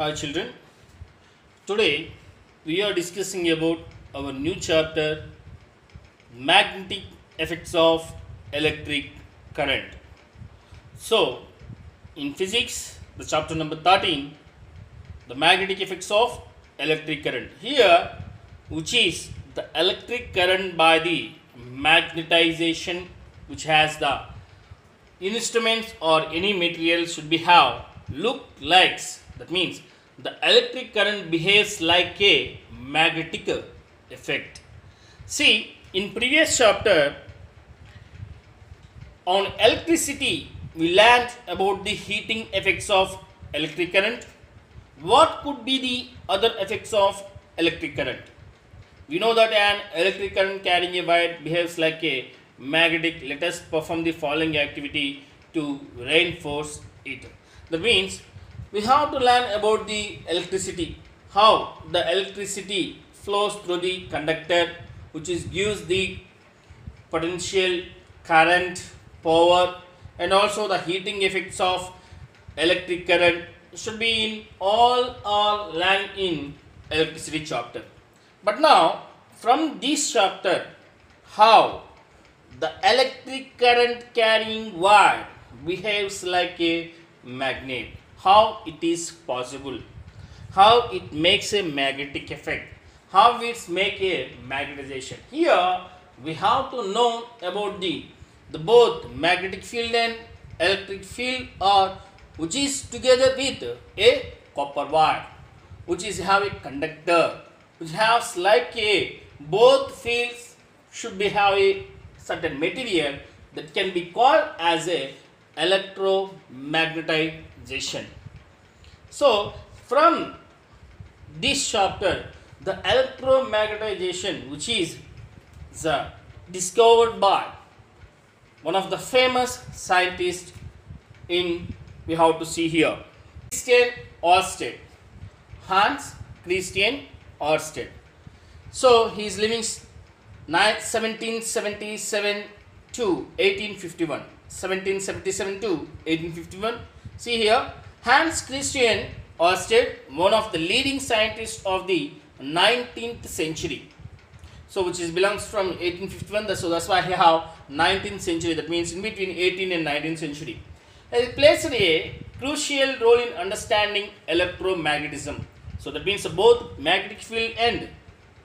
Hi children. Today we are discussing about our new chapter magnetic effects of electric current. So in physics the chapter number 13 the magnetic effects of electric current. Here which is the electric current by the magnetization which has the instruments or any material should be have look likes that means the electric current behaves like a magnetic effect see in previous chapter on electricity we learned about the heating effects of electric current what could be the other effects of electric current we know that an electric current carrying a wire behaves like a magnetic. Let us perform the following activity to reinforce it. That means we have to learn about the electricity, how the electricity flows through the conductor, which is gives the potential, current, power, and also the heating effects of electric current. Should be in all are learned in electricity chapter. But now, from this chapter, how the electric current carrying wire behaves like a magnet, how it is possible, how it makes a magnetic effect, how it make a magnetization. Here, we have to know about the, the both magnetic field and electric field are which is together with a copper wire which is have a conductor which has like a both fields should be have a certain material that can be called as a electromagnetization so from this chapter the electromagnetization which is the discovered by one of the famous scientists in we have to see here Christian Ørsted Hans Christian Ørsted. So he is living s- ni- 1777 to 1851 1777 to 1851 see here Hans Christian Ørsted one of the leading scientists of the 19th century. So which is belongs from 1851 that- so that's why I have 19th century that means in between 18 and 19th century. It plays a crucial role in understanding electromagnetism. So that means both magnetic field and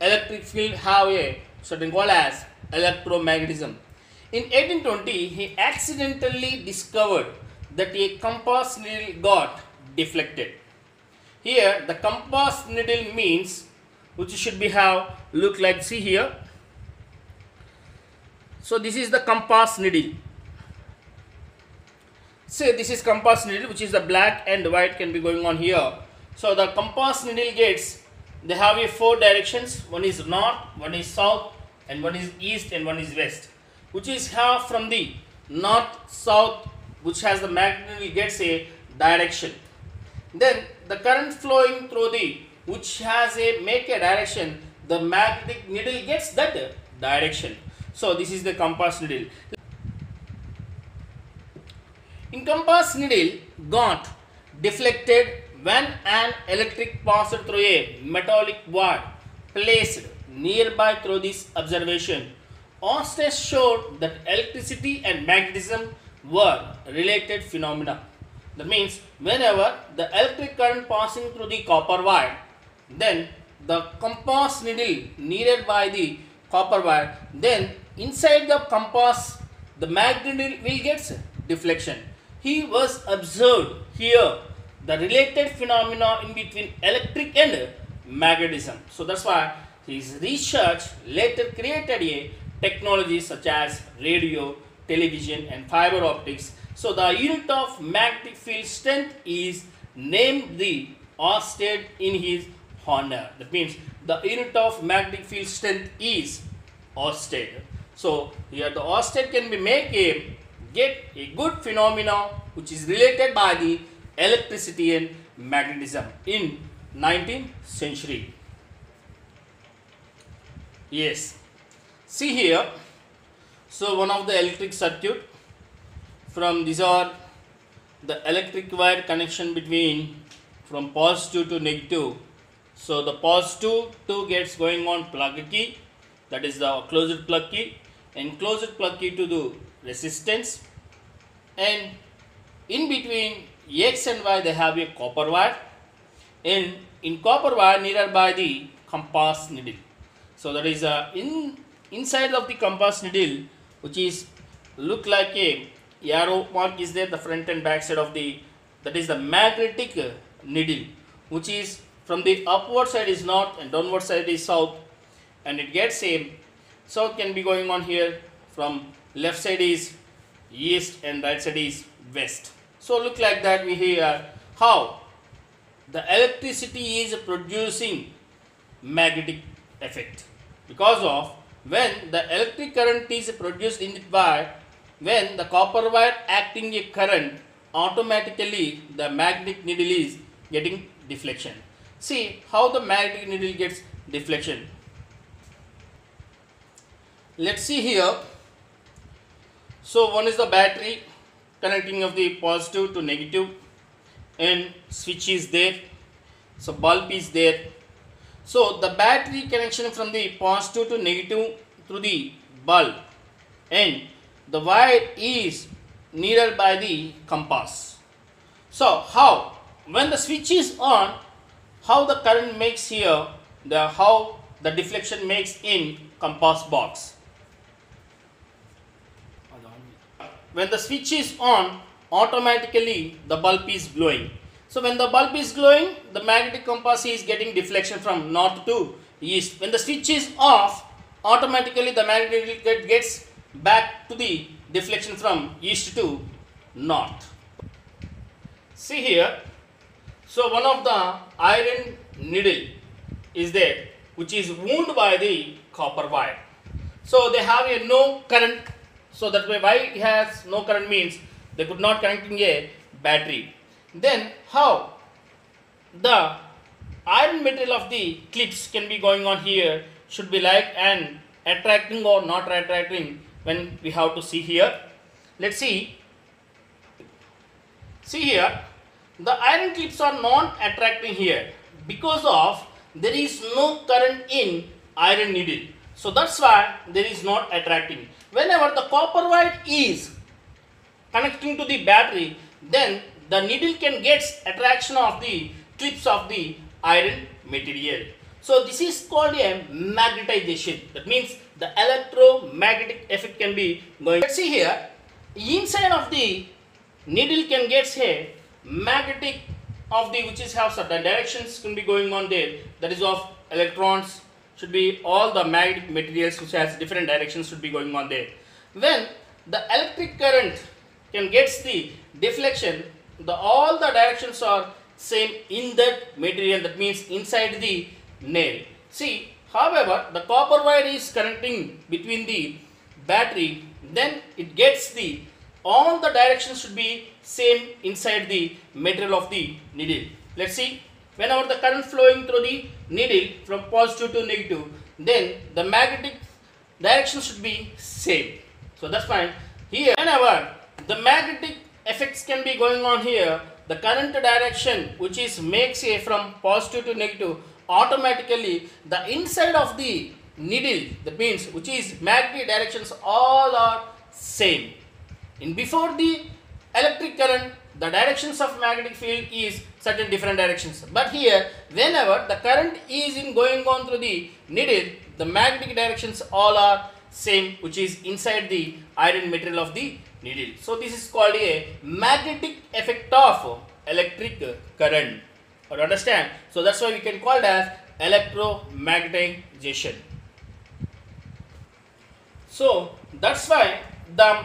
electric field have a certain called as electromagnetism. In 1820 he accidentally discovered that a compass needle got deflected. Here the compass needle means which should be have look like see here. So this is the compass needle. Say this is compass needle which is the black and white can be going on here. So the compass needle gets they have a four directions. One is north one is south and one is east and one is west which is have from the north south which has the magnet needle gets a direction. Then the current flowing through the which has a make a direction the magnetic needle gets that direction. So this is the compass needle. In compass needle got deflected when an electric passed through a metallic wire placed nearby through this observation. Ørsted showed that electricity and magnetism were related phenomena. That means whenever the electric current passing through the copper wire, then the compass needle needed by the copper wire, then inside the compass the magnet will get deflection. He was observed here the related phenomena in between electric and magnetism. So that's why his research later created a technology such as radio, television and fiber optics. So the unit of magnetic field strength is named the Ørsted in his honor. That means the unit of magnetic field strength is Ørsted. So here the Ørsted can be make a get a good phenomena which is related by the electricity and magnetism in 19th century. Yes. See here. So one of the electric circuit from these are the electric wire connection between from positive to negative. So the positive 2 gets going on plug key that is the closed plug key and closed plug key to the resistance. And in between x and y they have a copper wire and in copper wire near by the compass needle. So that is uh, in inside of the compass needle which is look like a arrow mark is there the front and back side of the that is the magnetic needle which is from the upward side is north and downward side is south and it gets same. South can be going on here from left side is east and right side is west. So look like that we hear how the electricity is producing magnetic effect. Because of when the electric current is produced in the wire when the copper wire acting a current automatically the magnetic needle is getting deflection. See how the magnetic needle gets deflection. Let's see here. So one is the battery connecting of the positive to negative and switch is there. So bulb is there so the battery connection from the positive to negative through the bulb. And the wire is nearer by the compass. So how? When the switch is on how the current makes here the how the deflection makes in compass box. When the switch is on automatically the bulb is glowing so when the bulb is glowing the magnetic compass is getting deflection from north to east. When the switch is off automatically the magnetic get, gets back to the deflection from east to north. See here. So one of the iron needle is there which is wound by the copper wire. So they have a no current. So that way why it has no current means they could not connecting a battery then how the iron material of the clips can be going on here should be like an attracting or not attracting when we have to see here. Let's see. See here the iron clips are not attracting here because of there is no current in iron needle. So that's why there is not attracting. Whenever the copper wire is connecting to the battery then the needle can get attraction of the clips of the iron material. So this is called a magnetization. That means the electromagnetic effect can be going. Let's see here. Inside of the needle can get a magnetic of the which is have certain directions can be going on there. That is of electrons should be all the magnetic materials which has different directions should be going on there. When the electric current can gets the deflection the all the directions are same in that material that means inside the nail. See however the copper wire is connecting between the battery then it gets the all the directions should be same inside the material of the needle. Let's see whenever the current flowing through the needle from positive to negative then the magnetic direction should be same. So that's fine here whenever the magnetic effects can be going on here. The current direction which is makes a from positive to negative automatically the inside of the needle that means which is magnetic directions all are same. In before the electric current the directions of magnetic field is certain different directions. But here whenever the current is in going on through the needle the magnetic directions all are same which is inside the iron material of the needle so this is called a magnetic effect of electric current. Or understand? So that's why we can call it as electromagnetization. So that's why the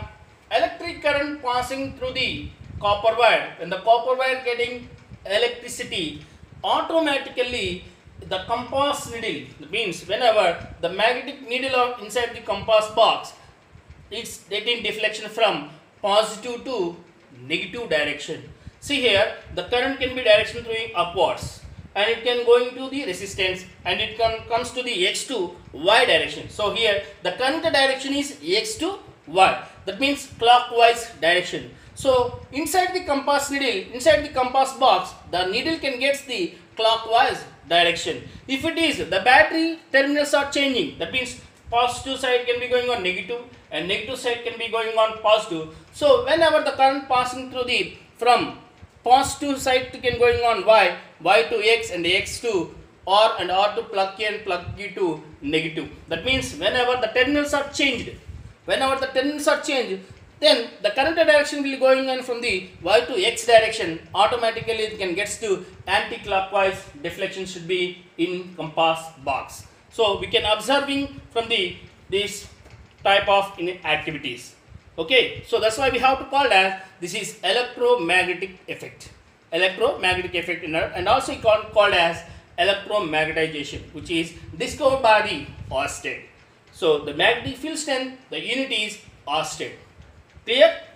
electric current passing through the copper wire when the copper wire getting electricity automatically the compass needle means whenever the magnetic needle of inside the compass box it's getting deflection from positive to negative direction. See here the current can be direction going upwards and it can go into the resistance and it can comes to the x to y direction. So here the current direction is x to y. That means clockwise direction. So inside the compass needle, inside the compass box, the needle can get the clockwise direction. If it is the battery terminals are changing, that means positive side can be going on negative and negative side can be going on positive. So whenever the current passing through the from positive side to can going on y, y to x and x to r and r to plug and plug k to negative. That means whenever the terminals are changed, whenever the terminals are changed, then the current direction will going on from the y to x direction automatically it can gets to anti-clockwise deflection should be in compass box so we can observing from the this type of activities. Okay so that's why we have to call as this is electromagnetic effect. Electromagnetic effect in and also called, called as electromagnetization which is discovered by the Oersted so the magnetic field strength the unit is Oersted Clear?